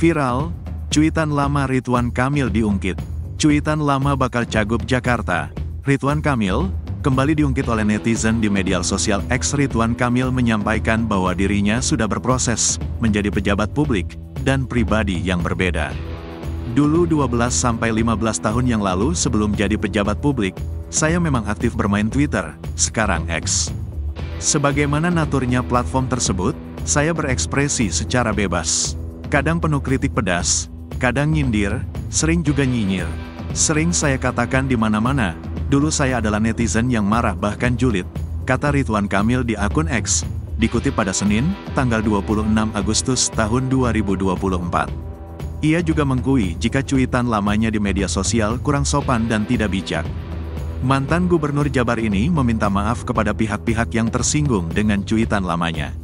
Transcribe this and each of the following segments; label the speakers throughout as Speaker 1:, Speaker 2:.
Speaker 1: Viral, cuitan lama Ridwan Kamil diungkit. Cuitan lama bakal Cagup Jakarta. Ridwan Kamil, kembali diungkit oleh netizen di media sosial X Ridwan Kamil menyampaikan bahwa dirinya sudah berproses menjadi pejabat publik dan pribadi yang berbeda. Dulu 12-15 tahun yang lalu sebelum jadi pejabat publik, saya memang aktif bermain Twitter, sekarang X. Sebagaimana naturnya platform tersebut, saya berekspresi secara bebas. Kadang penuh kritik pedas, kadang nyindir, sering juga nyinyir. Sering saya katakan di mana-mana, dulu saya adalah netizen yang marah bahkan julid, kata Ridwan Kamil di akun X, dikutip pada Senin, tanggal 26 Agustus tahun 2024. Ia juga mengkui jika cuitan lamanya di media sosial kurang sopan dan tidak bijak. Mantan Gubernur Jabar ini meminta maaf kepada pihak-pihak yang tersinggung dengan cuitan lamanya.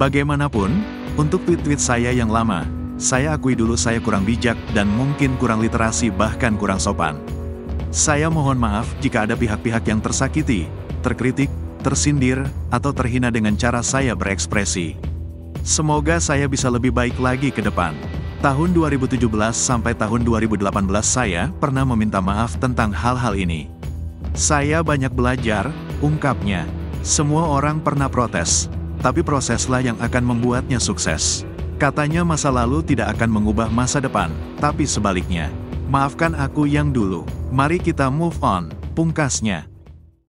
Speaker 1: Bagaimanapun, untuk tweet-tweet saya yang lama, saya akui dulu saya kurang bijak dan mungkin kurang literasi bahkan kurang sopan. Saya mohon maaf jika ada pihak-pihak yang tersakiti, terkritik, tersindir, atau terhina dengan cara saya berekspresi. Semoga saya bisa lebih baik lagi ke depan. Tahun 2017 sampai tahun 2018 saya pernah meminta maaf tentang hal-hal ini. Saya banyak belajar, ungkapnya. Semua orang pernah protes, tapi proseslah yang akan membuatnya sukses. Katanya masa lalu tidak akan mengubah masa depan, tapi sebaliknya. Maafkan aku yang dulu. Mari kita move on, pungkasnya.